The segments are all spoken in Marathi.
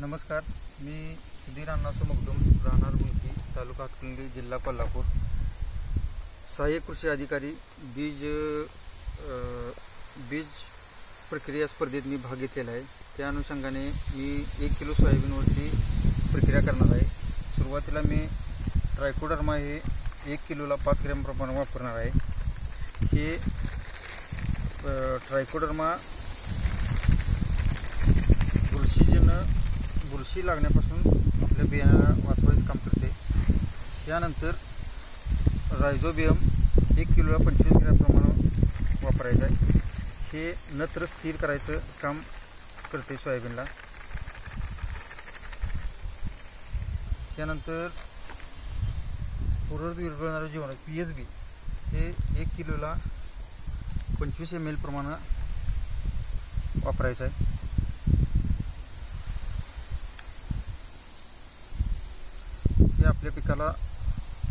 नमस्कार मी सुधीर अण्णासो मगदुम राहणार गुंती तालुका हातकणंगले जिल्हा कोल्हापूर. सहाय्यक कृषी अधिकारी बीज बीज प्रक्रिया स्पर्धेत मी भाग घेतलेला आहे. त्या अनुषंगाने मी एक किलो सोयाबीनवरती प्रक्रिया करणार आहे. सुरुवातीला मी ट्रायकोडर्मा हे एक किलोला पाच ग्रॅम प्रमाणे वापरणार आहे. हे ट्रायकोडर्मा बुरशी लागण्यापासून आपल्या बियाणा वाचवायचं काम करते. त्यानंतर रायझोबियम एक किलोला पंचवीस ग्रॅमप्रमाणे वापरायचं आहे. हे नत्र स्थिर करायचं काम करते सोयाबीनला. त्यानंतर स्फुरद विरघळणारं जीवन पी एच बी हे एक किलोला पंचवीस एम एल प्रमाणे वापरायचं आहे. ते आपल्या पिकाला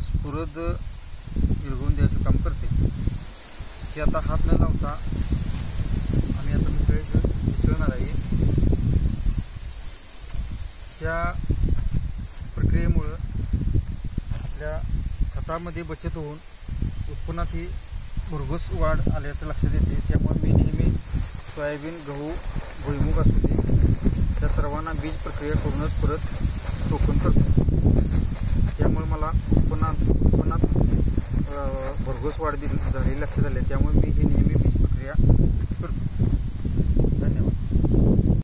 स्फुरद विरघळून द्यायचं काम करते. ते आता हात न लावता आम्ही आता मिसळ मिसळणार आहे. त्या प्रक्रियेमुळं आपल्या खतामध्ये बचत होऊन उत्पन्नात ही भरघोस वाढ आल्याचं लक्षात येते. त्यामुळे मी नेहमी सोयाबीन गहू भुईमुग असू दे त्या सर्वांना बीज प्रक्रिया करूनच परत टोकन करतो. त्यामुळे मला उत्पन्नात उत्पन्नात भरघोस वाढ दिली झालेली लक्षात आले त्यामुळे मी ही नेहमी बीज प्रक्रिया